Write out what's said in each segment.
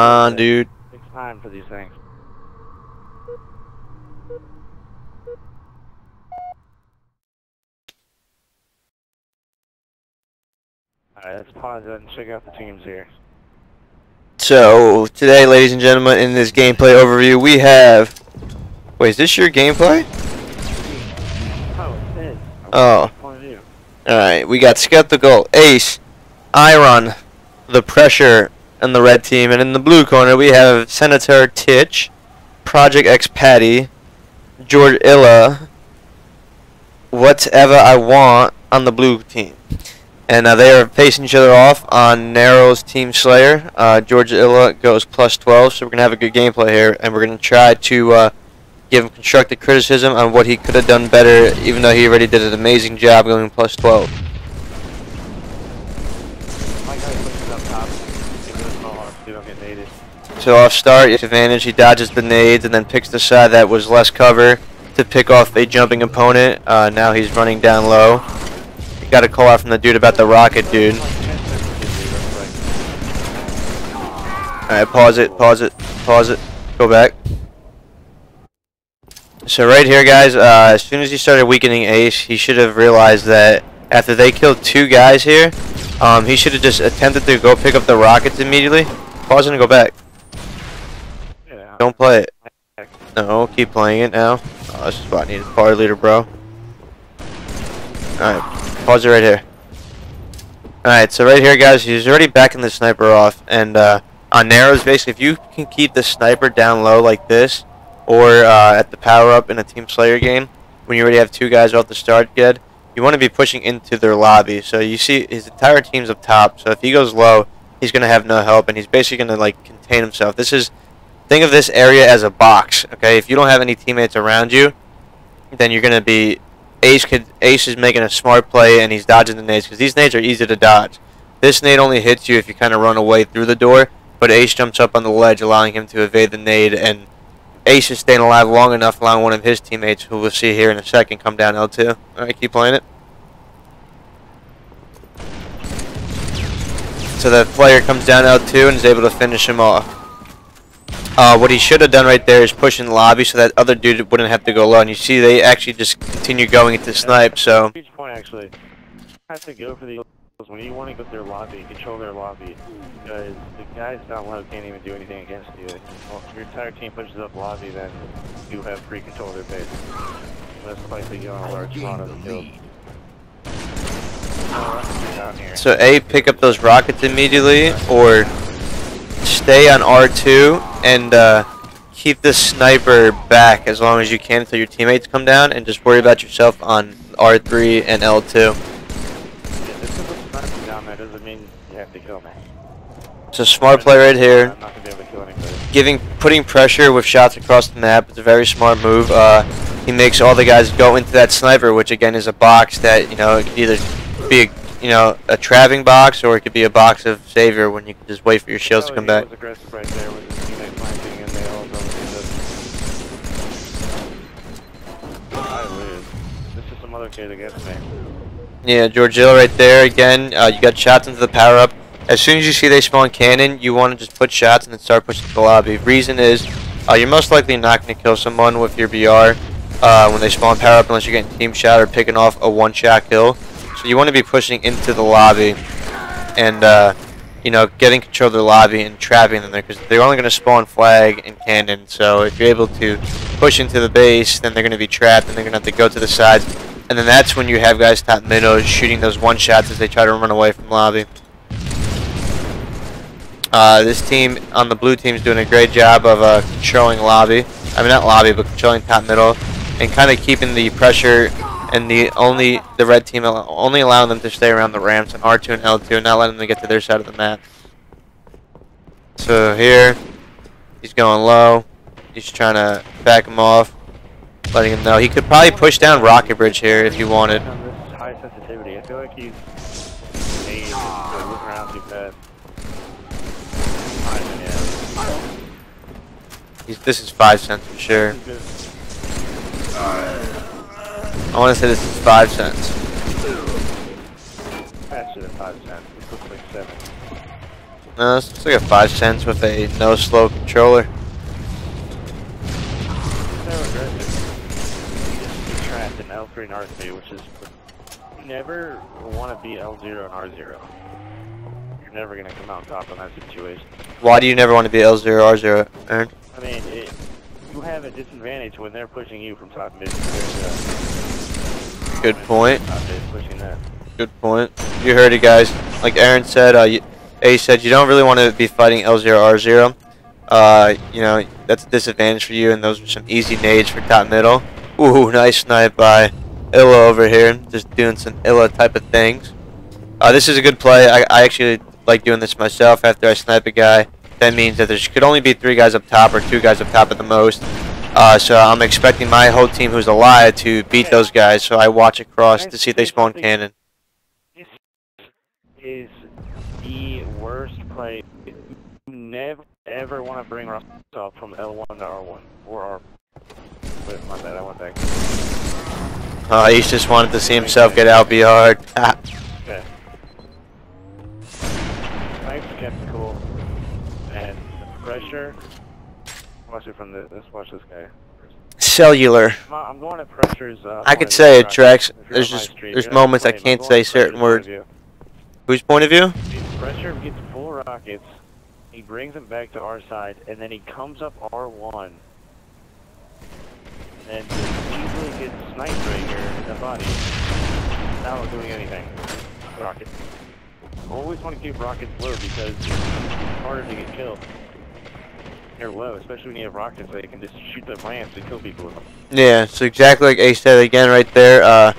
Uh, on, dude. Takes time for these things. Alright, let's pause it and check out the teams here. So, today, ladies and gentlemen, in this gameplay overview, we have... Wait, is this your gameplay? Oh, it is. Oh. Point of view. Alright, we got Skeptical, Ace, Iron, The Pressure, and the red team. And in the blue corner, we have Senator Titch, Project X Patty, Georgilla, Whatever I Want on the blue team. And uh, they are facing each other off on Narrows Team Slayer. Uh, Georgilla goes plus 12, so we're going to have a good gameplay here. And we're going to try to uh, give him constructive criticism on what he could have done better, even though he already did an amazing job going plus 12. My guy pushes up top. Give it a small arm so you don't get naded. So off start, advantage, he dodges the nades and then picks the side that was less cover to pick off a jumping opponent. Uh, now he's running down low. He got a call out from the dude about the rocket dude. Like 10 seconds to do real quick. Alright, pause it, pause it, pause it, go back. So right here, guys, uh, as soon as he started weakening Ace, he should have realized that after they killed two guys here, um, he should have just attempted to go pick up the rockets immediately. Pause it and go back. Don't play it. No, keep playing it now. Oh, this is what I needed. Party leader, bro. Alright, pause it right here. Alright, so right here, guys, he's already backing the sniper off. And uh, on narrows, basically, if you can keep the sniper down low like this, or uh, at the power-up in a Team Slayer game, when you already have two guys off the start grid, you want to be pushing into their lobby. So you see his entire team's up top. So if he goes low, he's going to have no help, and he's basically going to, like, contain himself. This is think of this area as a box. Okay, if you don't have any teammates around you, then you're gonna be Ace. Could Ace is making a smart play and he's dodging the nades because these nades are easy to dodge. This nade only hits you if you kind of run away through the door, but Ace jumps up on the ledge, allowing him to evade the nade, and Ace is staying alive long enough, allowing one of his teammates, who we'll see here in a second, come down L2. All right, keep playing it. So the player comes down L2 and is able to finish him off. Uh, what he should have done right there is push in the lobby so that other dude wouldn't have to go low. And you see they actually just continue going into snipe, so... Huge point, actually. have to go for the when you want to go to their lobby, control their lobby, because the guys down low can't even do anything against you. Well, if your entire team pushes up lobby, then you have free control of their base. Most likely you on a large amount of the field. So A, pick up those rockets immediately, or stay on R2 and uh, keep the sniper back as long as you can until your teammates come down, and just worry about yourself on R3 and L2. Yeah, just because I'm down there doesn't mean you have to kill me. So smart play right here. I'm not gonna be able to kill anybody. giving putting pressure with shots across the map. It's a very smart move. Uh, he makes all the guys go into that sniper, which again is a box that you know it could either be a, you know a trapping box or it could be a box of savior when you can just wait for your shields to Oh, come back. Other against me. Yeah, Georgil right there again. Uh, you got shots into the power up. As soon as you see they spawn cannon, you want to just put shots and then start pushing to the lobby. Reason is, uh, you're most likely not going to kill someone with your BR uh, when they spawn power up unless you're getting team shot or picking off a one shot kill. So you want to be pushing into the lobby and uh, you know getting control of the lobby and trapping them there because they're only going to spawn flag and cannon. So if you're able to push into the base, then they're going to be trapped and they're going to have to go to the sides. And then that's when you have guys top minnows shooting those one shots as they try to run away from lobby. Uh, this team on the blue team is doing a great job of uh, controlling lobby. I mean not lobby, but controlling top middle, and kind of keeping the pressure. And the only the red team only allowing them to stay around the ramps on R2 and L2, not letting them get to their side of the map. So here, he's going low. He's trying to back him off, letting him know he could probably push down Rocket Bridge here if he wanted. High sensitivity, I feel like he's like, uh, looking around too fast. I mean, yeah. He's, this is five cents for sure. I want to say this is five cents. Faster than five cents. Looks like seven. No, this looks like a 5 cents with a no slow controller. R3 and R3, which is never want to be L0 and R0. You're never going to come out top in that situation. Why do you never want to be L0 R0, Aaron? I mean, it, you have a disadvantage when they're pushing you from top mid to uh, Good point. Good point. You heard it, guys. Like Aaron said, uh, you, A said you don't really want to be fighting L0 R0. Uh, you know, that's a disadvantage for you, and those are some easy nades for top middle. Ooh, nice snipe by Illa over here, just doing some Illa type of things. Uh, this is a good play. I, I actually like doing this myself after I snipe a guy. That means that there could only be three guys up top or two guys up top at the most. Uh, so I'm expecting my whole team who's alive to beat those guys, so I watch across to see if they spawn cannon. This is the worst play. You never ever want to bring Russ up from L1 to R1 or R. Wait, my bad. I went back. Uh, he just wanted to see himself get out be hard. Okay. Snipes kept cool, and the pressure. Watch it from the. Let's watch this guy. Cellular. I'm, going at pressures. Uh, I could say it tracks. There's just stream, there's moments I can't say certain words. point of view. Whose point of view? Pressure gets full rockets. He brings them back to our side, and then he comes up R1. And easily get sniped right here in the body. Not doing anything. Rocket. Always want to keep rockets low because it's harder to get killed. They're low, especially when you have rockets, they can just shoot the plants and kill people with them. Yeah, so exactly like Ace said again right there. Uh,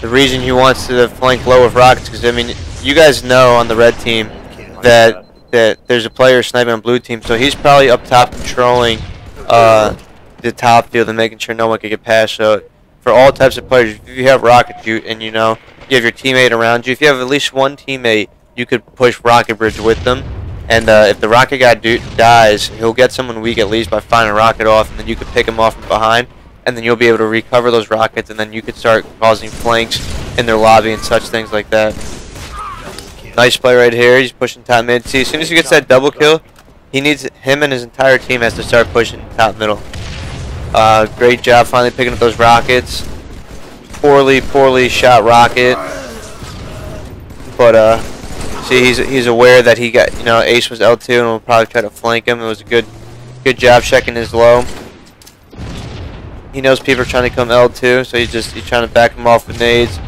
the reason he wants to flank low with rockets because I mean you guys know on the red team that that there's a player sniping on blue team, so he's probably up top controlling uh, the top field and making sure no one can get past. So for all types of players, if you have rockets, you and you know you have your teammate around you. If you have at least one teammate, you could push rocket bridge with them. And uh, if the rocket guy dies, he'll get someone weak at least by finding a rocket off, and then you can pick him off from behind, and then you'll be able to recover those rockets, and then you could start causing flanks in their lobby and such things like that. Nice play right here. He's pushing top mid. See, as soon as he gets that double kill, he needs him and his entire team has to start pushing top middle. Uh, great job finally picking up those rockets. Poorly, poorly shot rocket. But uh, see, he's he's aware that he got you know Ace was L2 and will probably try to flank him. It was a good good job checking his low. He knows people are trying to come L2, so he's just he's trying to back him off with nades.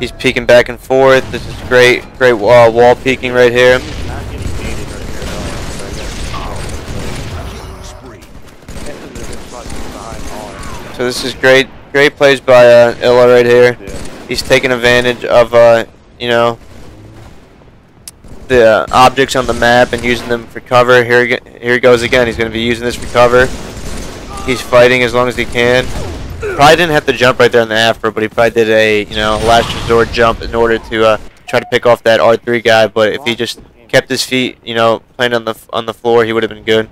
He's peeking back and forth. This is great, great wall, wall peeking right here. So this is great, great plays by uh, Illa right here. Yeah. He's taking advantage of uh, you know the uh, objects on the map and using them for cover. Here, he here he goes again. He's going to be using this for cover. He's fighting as long as he can. Probably didn't have to jump right there in the afro, but he probably did a you know last resort jump in order to uh, try to pick off that R3 guy. But if he just kept his feet, you know, playing on the on the floor, he would have been good.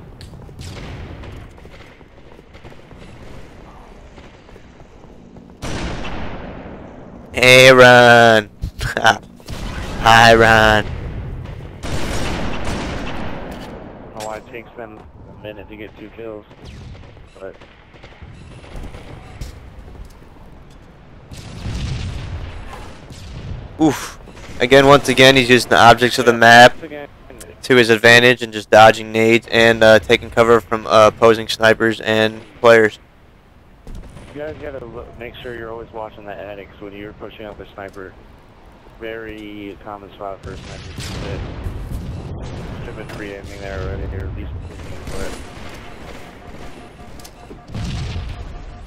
Hey, Ron. Hi, Ron. I don't know why it takes them a minute to get two kills, but Oof. Again, once again, he's using the objects of the map to his advantage and just dodging nades and uh, taking cover from uh, opposing snipers and players. You guys gotta make sure you're always watching the attics when you're pushing up the sniper. Very common spot for a sniper to sit. Should have been pre-aiming there already, or at least.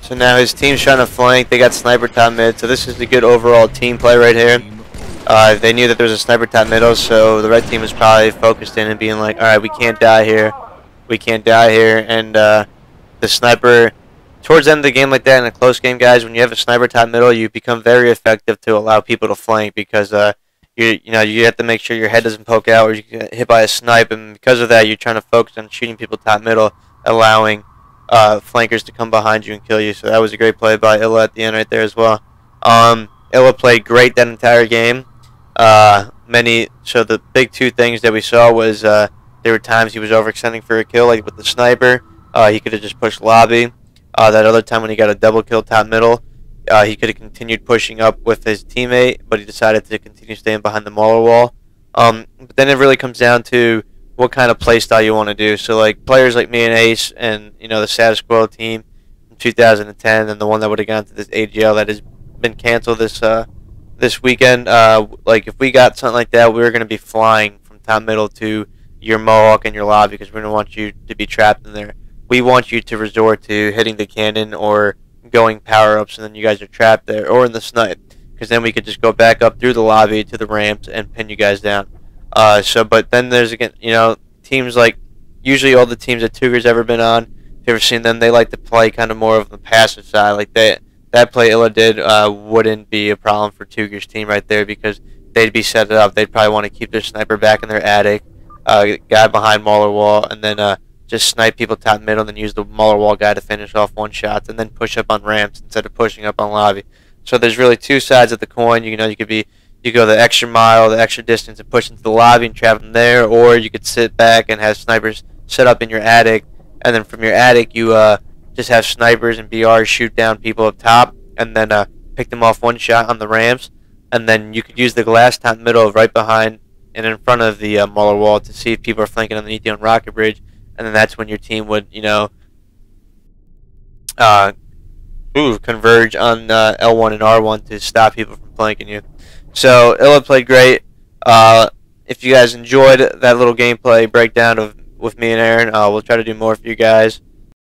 So now his team's trying to flank. They got sniper top mid. So this is a good overall team play right here. Uh, they knew that there was a sniper top middle, so the red team was probably focused in and being like, all right, we can't die here. We can't die here. And uh, the sniper, towards the end of the game like that, in a close game, guys, when you have a sniper top middle, you become very effective to allow people to flank because uh, you you know you have to make sure your head doesn't poke out or you get hit by a snipe, and because of that, you're trying to focus on shooting people top middle, allowing uh, flankers to come behind you and kill you. So that was a great play by Illa at the end right there as well. Um, Illa played great that entire game. Uh, many so the big two things that we saw was uh, there were times he was overextending for a kill, like with the sniper. Uh, he could have just pushed lobby. Uh, that other time when he got a double kill top middle, uh, he could have continued pushing up with his teammate, but he decided to continue staying behind the Mauler wall. Um, but then it really comes down to what kind of play style you want to do. So like players like me and Ace, and you know the Status Quo team in 2010, and the one that would have gone to this AGL that has been canceled this uh, this weekend. Uh, like if we got something like that, we were going to be flying from top middle to your Mohawk and your lobby because we don't want you to be trapped in there. We want you to resort to hitting the cannon or going power ups, and then you guys are trapped there, or in the snipe, because then we could just go back up through the lobby to the ramps and pin you guys down. Uh, so, but then there's again, you know, teams like usually all the teams that Tuger's ever been on. If you ever seen them, they like to play kind of more of the passive side. Like that that play Illa did uh, wouldn't be a problem for Tuger's team right there because they'd be set up. They'd probably want to keep their sniper back in their attic, uh, guy behind Mauler wall, and then uh, just snipe people top middle, then use the Mauler wall guy to finish off one shots, and then push up on ramps instead of pushing up on lobby. So there's really two sides of the coin. You know, you could be you go the extra mile, the extra distance, and push into the lobby and trap them there, or you could sit back and have snipers set up in your attic, and then from your attic you uh, just have snipers and BRs shoot down people up top, and then uh, pick them off one shot on the ramps, and then you could use the glass top middle right behind and in front of the uh, Mauler wall to see if people are flanking underneath you on Rocket Bridge, and then that's when your team would, you know, uh, converge on uh, L1 and R1 to stop people from flanking you. So Illa played great. Uh, if you guys enjoyed that little gameplay breakdown of with me and Aaron, uh, we'll try to do more for you guys.